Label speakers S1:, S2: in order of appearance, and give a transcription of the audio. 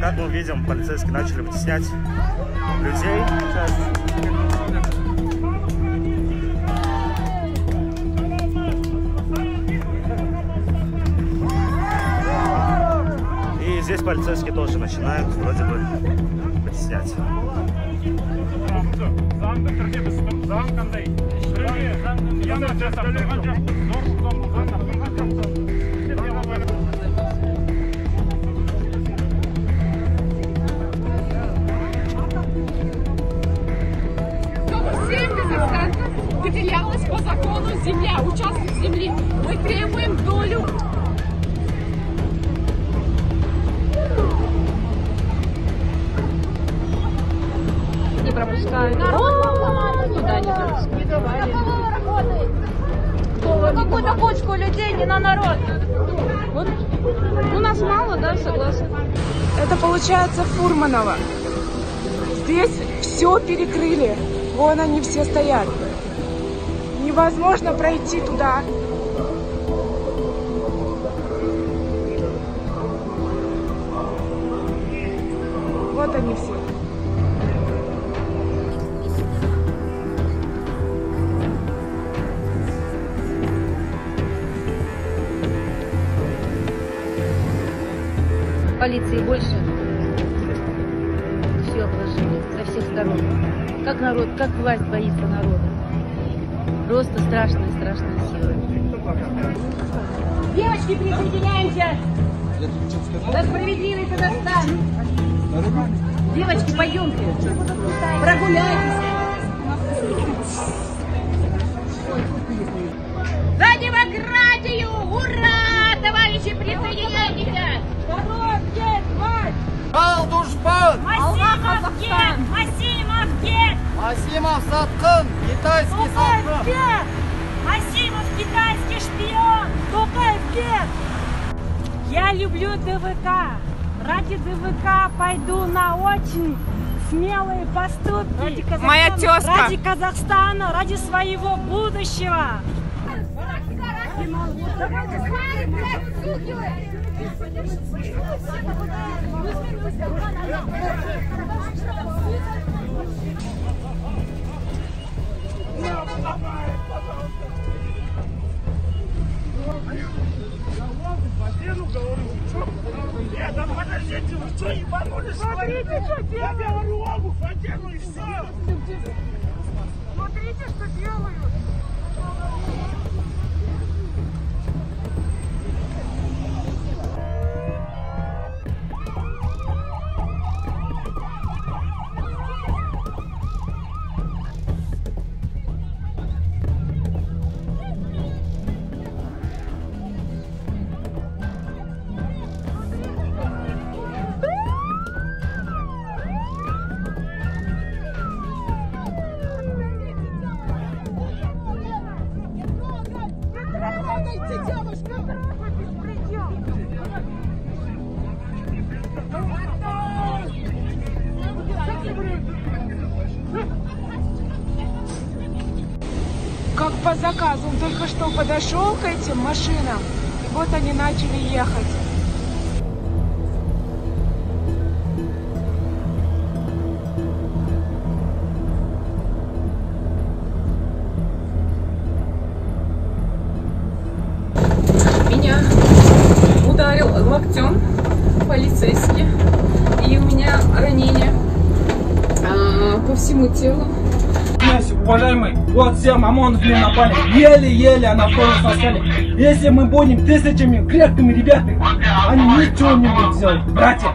S1: Как мы видим, полицейские начали вытеснять людей. И здесь полицейские тоже начинают вроде бы вытеснять.
S2: заңды түрде біз заң қандай яңа жасап тұрған жоқпыз
S3: земля, участок земли. Мы требуем долю. Не пропускают. Туда не пропускают.
S4: Какую-то кучку людей, не на народ.
S3: Вот. Ну, нас мало, да, согласна.
S5: Это получается Фурманова. Здесь все перекрыли. Вон они все стоят. Невозможно пройти туда. Вот они все.
S6: полиции больше. Все обложили со всех сторон. Как народ, как власть боится народа. Просто страшная, страшная сила.
S4: Девочки, присоединяемся. За справедливый Казахстан. Девочки, пойдемте. Прогуляйтесь. За демократию! Ура! Товарищи, присоединяйтесь! Народ, есть власть! Аллах, Казахстан! Масимов,
S7: Асимов сатқын! Китайский сатқын!
S4: get! Масимов, китайский шпион! Токаев, get! Я люблю ДВК. Ради ДВК пойду на очень смелые поступки. Ради
S5: Моя тезка.
S4: Ради Казахстана, ради своего будущего.
S2: Смотрите, что делают! Я говорю, Олгу, фатену и все!
S4: Смотрите, что делают.
S5: Как по заказу. Он только что подошел к этим машинам. И вот они начали ехать.
S3: Локтем полицейский. И у меня ранение а, по всему телу.
S8: Уважаемый, вот всем ОМОНов мне напали. Еле-еле она автобус таскали. Если мы будем тысячами крепкими ребятами, они ничего не будут делать. Братья,